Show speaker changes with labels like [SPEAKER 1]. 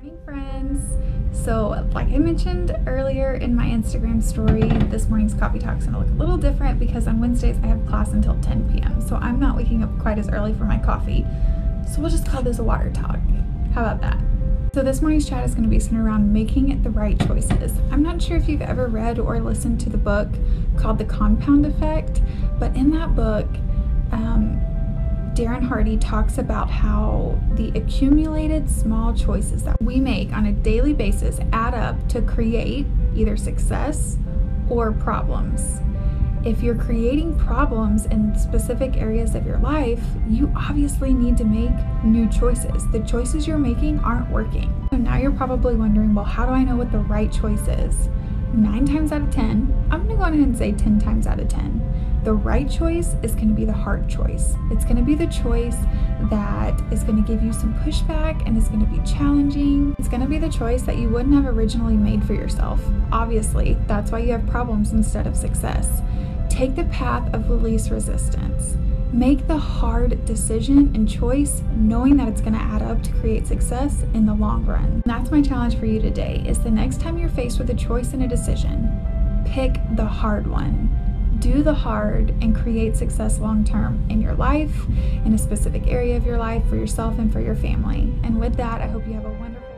[SPEAKER 1] morning friends. So like i mentioned earlier in my instagram story this morning's coffee talk's gonna look a little different because on wednesdays i have class until 10 p.m so i'm not waking up quite as early for my coffee. So we'll just call this a water talk. How about that? So this morning's chat is going to be centered around making the right choices. I'm not sure if you've ever read or listened to the book called the compound effect but in that book Darren Hardy talks about how the accumulated small choices that we make on a daily basis add up to create either success or problems. If you're creating problems in specific areas of your life, you obviously need to make new choices. The choices you're making aren't working. So now you're probably wondering, well, how do I know what the right choice is? Nine times out of 10, I'm gonna go ahead and say 10 times out of 10 the right choice is going to be the hard choice. It's going to be the choice that is going to give you some pushback and going to be challenging. It's going to be the choice that you wouldn't have originally made for yourself. Obviously, that's why you have problems instead of success. Take the path of least resistance. Make the hard decision and choice knowing that it's going to add up to create success in the long run. That's my challenge for you today is the next time you're faced with a choice and a decision, pick the hard one do the hard and create success long term in your life, in a specific area of your life, for yourself and for your family. And with that, I hope you have a wonderful